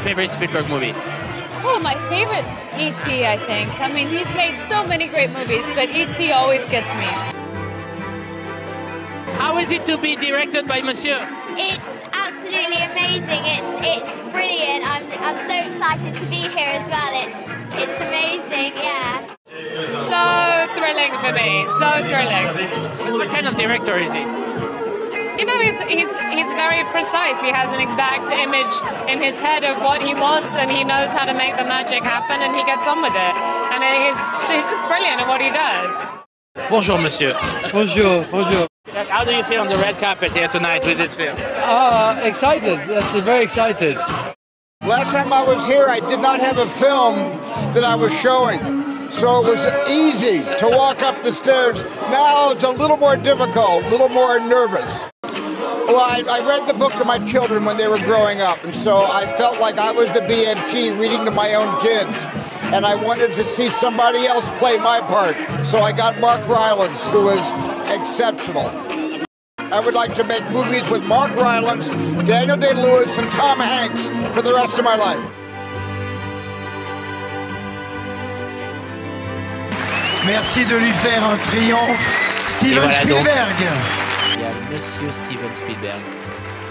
favorite Spielberg movie? Oh, my favorite E.T., I think. I mean, he's made so many great movies, but E.T. always gets me. How is it to be directed by Monsieur? It's absolutely amazing. It's it's brilliant. I'm, I'm so excited to be here as well. It's it's amazing. Yeah. So thrilling for me. So thrilling. What kind of director is he? You know, he's, he's, he's very precise. He has an exact image in his head of what he wants, and he knows how to make the magic happen, and he gets on with it. And he's, he's just brilliant at what he does. Bonjour, Monsieur. Bonjour, bonjour. How do you feel on the red carpet here tonight with this film? Uh, excited. That's very excited. Last time I was here, I did not have a film that I was showing. So it was easy to walk up the stairs. Now it's a little more difficult, a little more nervous. Well, I, I, read the book to my children when they were growing up, and so I felt like I was the BFG reading to my own kids. And I wanted to see somebody else play my part. So I got Mark Rylance, who is exceptional. I would like to make movies with Mark Rylance, Daniel Day-Lewis, and Tom Hanks for the rest of my life. Merci de lui faire un triomphe, Steven voilà Spielberg. Donc, Spielberg Steven Spielberg.